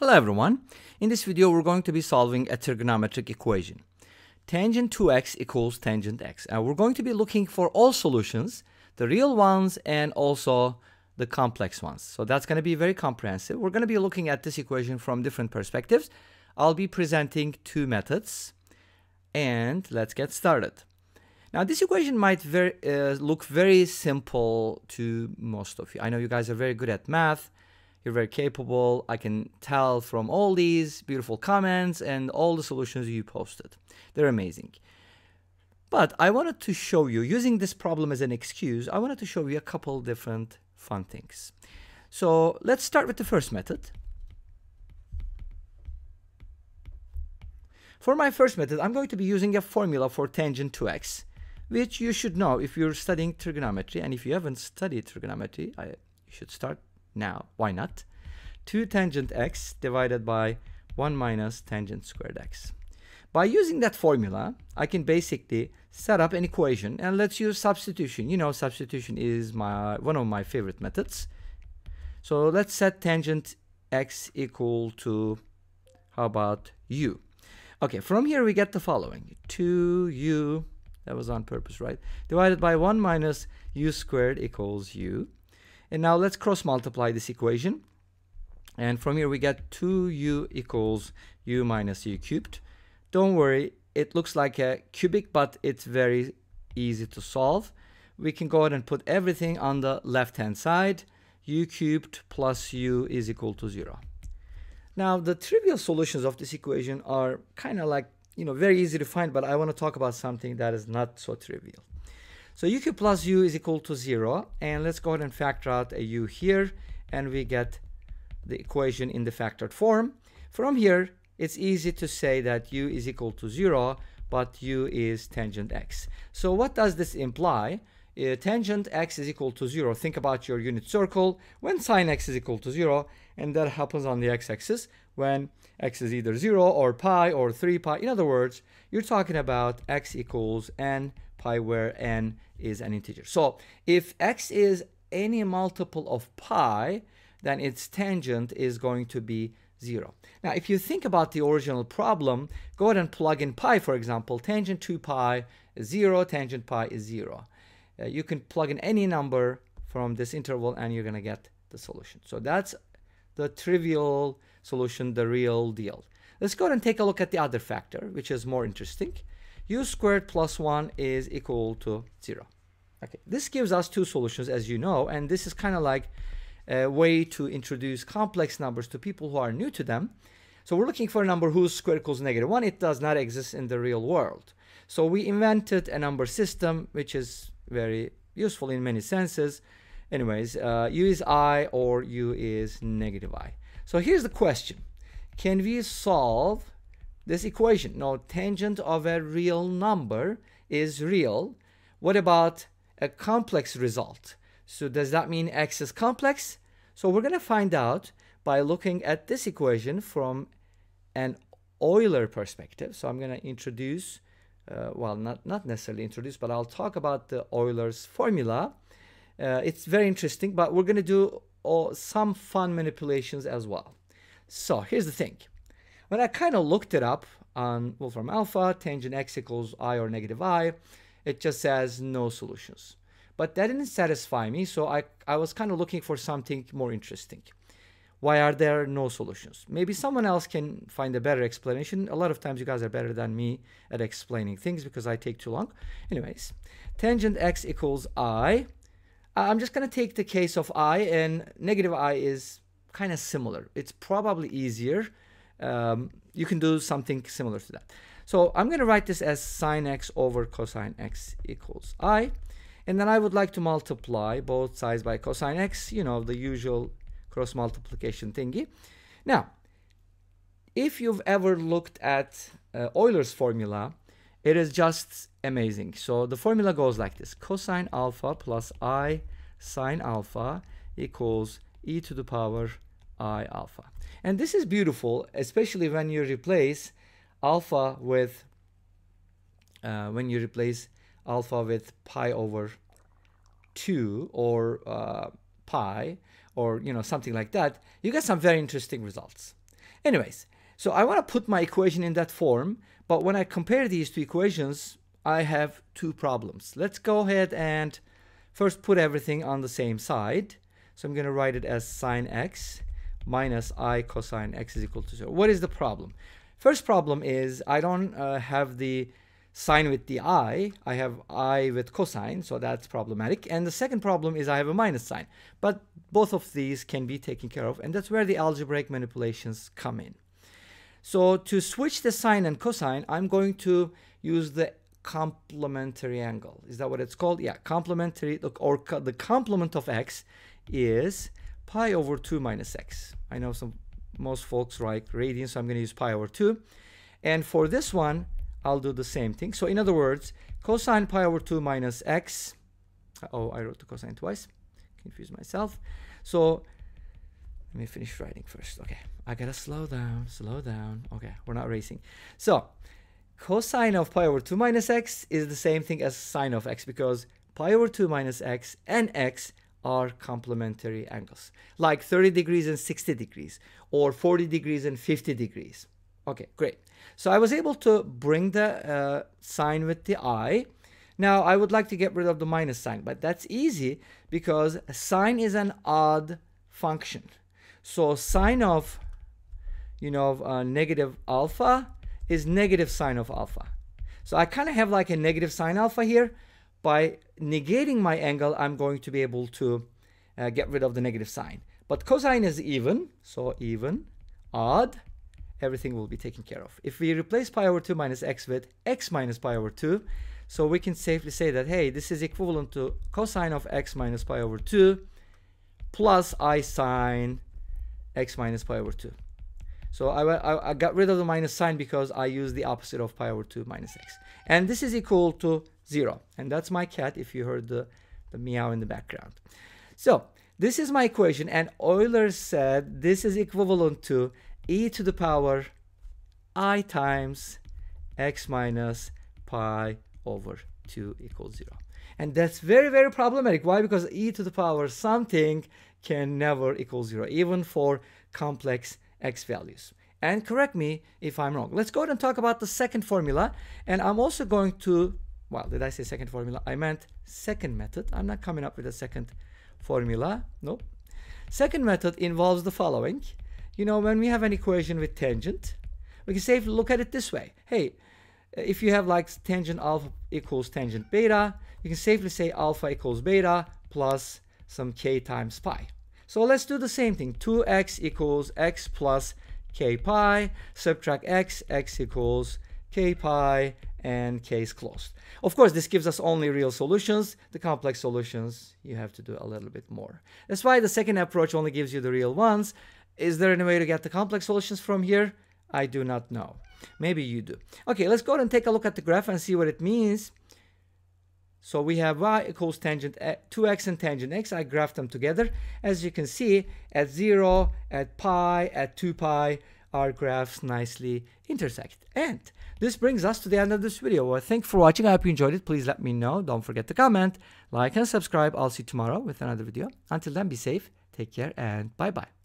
Hello everyone. In this video we're going to be solving a trigonometric equation. Tangent 2x equals tangent x. And we're going to be looking for all solutions, the real ones and also the complex ones. So that's going to be very comprehensive. We're going to be looking at this equation from different perspectives. I'll be presenting two methods and let's get started. Now this equation might very, uh, look very simple to most of you. I know you guys are very good at math you're very capable. I can tell from all these beautiful comments and all the solutions you posted. They're amazing. But I wanted to show you, using this problem as an excuse, I wanted to show you a couple different fun things. So let's start with the first method. For my first method, I'm going to be using a formula for tangent 2x, which you should know if you're studying trigonometry. And if you haven't studied trigonometry, I, you should start now. Why not? 2 tangent x divided by 1 minus tangent squared x. By using that formula, I can basically set up an equation and let's use substitution. You know, substitution is my one of my favorite methods. So let's set tangent x equal to, how about u? Okay, from here we get the following. 2u, that was on purpose, right? Divided by 1 minus u squared equals u. And now let's cross multiply this equation. And from here we get 2u equals u minus u cubed. Don't worry, it looks like a cubic, but it's very easy to solve. We can go ahead and put everything on the left-hand side. u cubed plus u is equal to 0. Now, the trivial solutions of this equation are kind of like, you know, very easy to find, but I want to talk about something that is not so trivial. So u cubed plus u is equal to 0. And let's go ahead and factor out a u here. And we get the equation in the factored form. From here, it's easy to say that u is equal to 0, but u is tangent x. So what does this imply? Uh, tangent x is equal to 0. Think about your unit circle when sine x is equal to 0, and that happens on the x-axis when x is either 0 or pi or 3 pi. In other words, you're talking about x equals n pi where n is an integer. So if x is any multiple of pi, then its tangent is going to be 0. Now, if you think about the original problem, go ahead and plug in pi, for example. Tangent 2 pi is 0, tangent pi is 0. Uh, you can plug in any number from this interval and you're going to get the solution. So that's the trivial solution, the real deal. Let's go ahead and take a look at the other factor, which is more interesting u squared plus 1 is equal to 0. Okay, this gives us two solutions, as you know, and this is kind of like a way to introduce complex numbers to people who are new to them. So we're looking for a number whose square equals negative 1. It does not exist in the real world. So we invented a number system, which is very useful in many senses. Anyways, uh, u is i or u is negative i. So here's the question. Can we solve this equation. No, tangent of a real number is real. What about a complex result? So does that mean x is complex? So we're going to find out by looking at this equation from an Euler perspective. So I'm going to introduce, uh, well, not, not necessarily introduce, but I'll talk about the Euler's formula. Uh, it's very interesting, but we're going to do all, some fun manipulations as well. So here's the thing. When I kind of looked it up on Wolfram Alpha, tangent x equals i or negative i, it just says no solutions. But that didn't satisfy me, so I, I was kind of looking for something more interesting. Why are there no solutions? Maybe someone else can find a better explanation. A lot of times you guys are better than me at explaining things because I take too long. Anyways, tangent x equals i. I'm just going to take the case of i, and negative i is kind of similar. It's probably easier um, you can do something similar to that. So I'm going to write this as sine x over cosine x equals i. And then I would like to multiply both sides by cosine x, you know, the usual cross multiplication thingy. Now, if you've ever looked at uh, Euler's formula, it is just amazing. So the formula goes like this. Cosine alpha plus i sine alpha equals e to the power i alpha. And this is beautiful, especially when you replace alpha with, uh, when you replace alpha with pi over 2 or uh, pi or you know something like that, you get some very interesting results. Anyways, so I want to put my equation in that form, but when I compare these two equations, I have two problems. Let's go ahead and first put everything on the same side. So I'm going to write it as sine x minus i cosine x is equal to 0. What is the problem? First problem is I don't uh, have the sine with the i, I have i with cosine, so that's problematic. And the second problem is I have a minus sign. But both of these can be taken care of, and that's where the algebraic manipulations come in. So to switch the sine and cosine, I'm going to use the complementary angle. Is that what it's called? Yeah, complementary, or the complement of x is pi over 2 minus x. I know some most folks write radians, so I'm going to use pi over 2. And for this one, I'll do the same thing. So in other words, cosine pi over 2 minus x. Uh, oh, I wrote the cosine twice. Confuse myself. So let me finish writing first. Okay, I gotta slow down, slow down. Okay, we're not racing. So cosine of pi over 2 minus x is the same thing as sine of x because pi over 2 minus x and x are complementary angles, like 30 degrees and 60 degrees, or 40 degrees and 50 degrees. Okay, great. So I was able to bring the uh, sine with the i. Now I would like to get rid of the minus sign, but that's easy because sine is an odd function. So sine of, you know, uh, negative alpha is negative sine of alpha. So I kind of have like a negative sine alpha here. By negating my angle, I'm going to be able to uh, get rid of the negative sign. But cosine is even, so even, odd, everything will be taken care of. If we replace pi over 2 minus x with x minus pi over 2, so we can safely say that, hey, this is equivalent to cosine of x minus pi over 2 plus i sine x minus pi over 2. So I, I, I, got rid of the minus sign because I used the opposite of pi over 2 minus x. And this is equal to 0. And that's my cat if you heard the, the meow in the background. So this is my equation. And Euler said this is equivalent to e to the power i times x minus pi over 2 equals 0. And that's very, very problematic. Why? Because e to the power something can never equal 0, even for complex x values. And correct me if I'm wrong. Let's go ahead and talk about the second formula. And I'm also going to, well, did I say second formula? I meant second method. I'm not coming up with a second formula. Nope. Second method involves the following you know, when we have an equation with tangent, we can say, look at it this way. Hey, if you have like tangent alpha equals tangent beta, you can safely say alpha equals beta plus some k times pi. So let's do the same thing. 2x equals x plus k pi, subtract x, x equals k pi, and k is closed. Of course, this gives us only real solutions. The complex solutions, you have to do a little bit more. That's why the second approach only gives you the real ones. Is there any way to get the complex solutions from here? I do not know. Maybe you do. Okay, let's go and take a look at the graph and see what it means. So we have y equals tangent eh, 2x and tangent x. I graphed them together. As you can see, at 0, at pi, at 2 pi, our graphs nicely intersect. And this brings us to the end of this video. Well, thank you for watching. I hope you enjoyed it. Please let me know. Don't forget to comment, like, and subscribe. I'll see you tomorrow with another video. Until then, be safe, take care, and bye-bye.